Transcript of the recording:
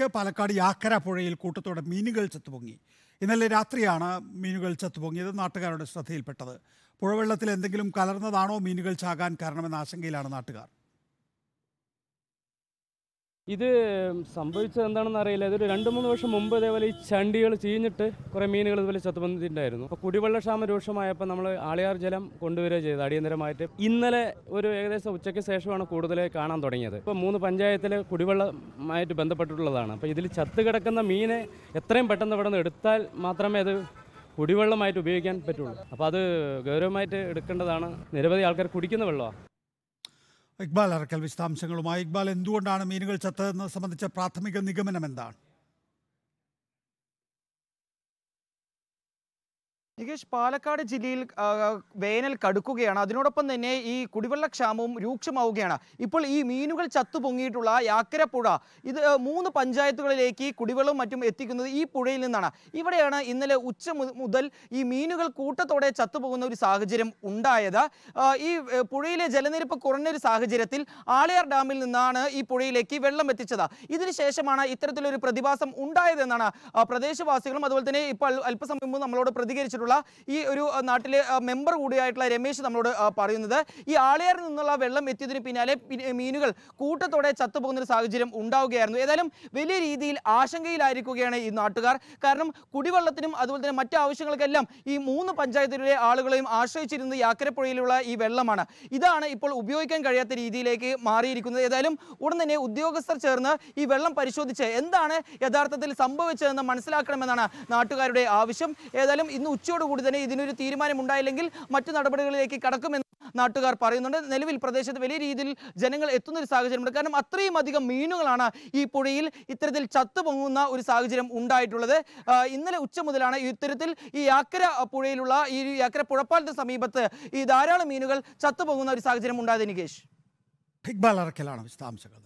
വാർത്തയിലേക്ക് പാലക്കാട് യാക്കര പുഴയിൽ കൂട്ടത്തോടെ മീനുകൾ ചത്തുപൊങ്ങി. ഇന്നലെ രാത്രിയാണ് മീനുകൾ ചത്തുപൊങ്ങിയത് നാട്ടുകാരുടെ ശ്രദ്ധയിൽപ്പെട്ടത്. പുഴവെള്ളത്തിൽ എന്തെങ്കിലും കലർന്നതാണോ മീനുകൾ ചാകാൻ കാരണമെന്ന ആശങ്കയിലാണ് നാട്ടുകാർ. ഇത് സംഭവിച്ചത് എന്താണെന്ന് അറിയില്ല. ഇതൊരു രണ്ട് മൂന്ന് വർഷം മുമ്പ് ഇതേപോലെ ഈ ചണ്ടികൾ ചീഞ്ഞിട്ട് കുറേ മീനുകൾ ഇതുപോലെ ചത്തുപൊന്നിട്ടുണ്ടായിരുന്നു അപ്പോൾ കുടിവെള്ളക്ഷാമം രൂക്ഷമായപ്പോൾ നമ്മൾ ആളിയാർ ജലം കൊണ്ടുവരിക ചെയ്തത് അടിയന്തരമായിട്ട്. ഇന്നലെ ഒരു ഏകദേശം ഉച്ചയ്ക്ക് ശേഷമാണ് കൂടുതൽ കാണാൻ തുടങ്ങിയത്. ഇപ്പോൾ മൂന്ന് പഞ്ചായത്തിലെ കുടിവെള്ളമായിട്ട് ബന്ധപ്പെട്ടിട്ടുള്ളതാണ്. അപ്പോൾ ഇതിൽ ചത്ത് കിടക്കുന്ന മീനെ എത്രയും പെട്ടെന്ന് ഇവിടെ നിന്ന് എടുത്താൽ മാത്രമേ അത് കുടിവെള്ളമായിട്ട് ഉപയോഗിക്കാൻ പറ്റുള്ളൂ. അപ്പോൾ അത് ഗൗരവമായിട്ട് എടുക്കേണ്ടതാണ്. നിരവധി ആൾക്കാർ കുടിക്കുന്ന വെള്ളമാണ് ഇക്ബാൽ അറക്കൽ വിശദാംശങ്ങളുമായി. ഇക്ബാൽ എന്തുകൊണ്ടാണ് മീനുകൾ ചത്തതെന്ന് സംബന്ധിച്ച പ്രാഥമിക നിഗമനം എന്താണ് നികേഷ് പാലക്കാട് ജില്ലയിൽ വേനൽ കടുക്കുകയാണ്. അതിനോടൊപ്പം തന്നെ ഈ കുടിവെള്ളക്ഷാമവും രൂക്ഷമാവുകയാണ്. ഇപ്പോൾ ഈ മീനുകൾ ചത്തുപൊങ്ങിയിട്ടുള്ള യാക്കര പുഴ ഇത് മൂന്ന് പഞ്ചായത്തുകളിലേക്ക് കുടിവെള്ളവും മറ്റും എത്തിക്കുന്നത് ഈ പുഴയിൽ നിന്നാണ്. ഇവിടെയാണ് ഇന്നലെ ഉച്ച മുതൽ ഈ മീനുകൾ കൂട്ടത്തോടെ ചത്തുപോകുന്ന ഒരു സാഹചര്യം ഉണ്ടായത്. ഈ പുഴയിലെ ജലനിരപ്പ് കുറഞ്ഞൊരു സാഹചര്യത്തിൽ ആളിയാർ ഡാമിൽ നിന്നാണ് ഈ പുഴയിലേക്ക് വെള്ളം എത്തിച്ചത്. ഇതിനുശേഷമാണ് ഇത്തരത്തിലൊരു പ്രതിഭാസം ഉണ്ടായതെന്നാണ് പ്രദേശവാസികളും അതുപോലെ തന്നെ ഇപ്പോൾ അല്പസമയം നമ്മളോട് നമ്മളോട് പ്രതികരിച്ചിട്ടുള്ള ഈ ഒരു നാട്ടിലെ മെമ്പർ കൂടിയായിട്ടുള്ള രമേശ് നമ്മളോട് പറയുന്നത്. ഈ ആളിയാറിൽ നിന്നുള്ള വെള്ളം എത്തിയതിന് പിന്നാലെ മീനുകൾ കൂട്ടത്തോടെ ചത്തുപോകുന്ന ഒരു സാഹചര്യം ഉണ്ടാവുകയായിരുന്നു. ഏതായാലും വലിയ രീതിയിൽ ആശങ്കയിലായിരിക്കുകയാണ് ഈ നാട്ടുകാർ. കാരണം കുടിവെള്ളത്തിനും അതുപോലെ തന്നെ മറ്റു ആവശ്യങ്ങൾക്കെല്ലാം ഈ മൂന്ന് പഞ്ചായത്തിലെ ആളുകളെയും ആശ്രയിച്ചിരുന്നത് യാക്കരപ്പുഴയിലുള്ള ഈ വെള്ളമാണ്. ഇതാണ് ഇപ്പോൾ ഉപയോഗിക്കാൻ കഴിയാത്ത രീതിയിലേക്ക് മാറിയിരിക്കുന്നത്. ഏതായാലും ഉടൻ തന്നെ ഉദ്യോഗസ്ഥർ ചേർന്ന് ഈ വെള്ളം പരിശോധിച്ച് എന്താണ് യഥാർത്ഥത്തിൽ സംഭവിച്ചതെന്ന് മനസ്സിലാക്കണമെന്നാണ് നാട്ടുകാരുടെ ആവശ്യം. ഏതായാലും ഇന്ന് ഉച്ചയോടുകൂടി തന്നെ ഇതിനൊരു തീരുമാനമുണ്ടായില്ലെങ്കിൽ മറ്റു നടപടികളിലേക്ക് കടക്കുമെന്ന് നാട്ടുകാർ പറയുന്നുണ്ട്. നിലവിൽ പ്രദേശത്ത് വലിയ രീതിയിൽ ജനങ്ങൾ എത്തുന്ന ഒരു സാഹചര്യമുണ്ട്. കാരണം അത്രയും അധികം മീനുകളാണ് ഈ പുഴയിൽ ഇത്തരത്തിൽ ചത്തുപൊങ്ങുന്ന ഒരു സാഹചര്യം ഉണ്ടായിട്ടുള്ളത്. ഇന്നലെ ഉച്ച മുതലാണ് ഇത്തരത്തിൽ ഈ യാക്കര പുഴയിലുള്ള ഈ യാക്കര പുഴപ്പാലത്തിന് സമീപത്ത് ഈ ധാരാളം മീനുകൾ ചത്തുപൊങ്ങുന്ന ഒരു സാഹചര്യം ഉണ്ടായത് നികേഷ്. ഇക്ബാൽ അറക്കലാണ് വിശദാംശങ്ങൾ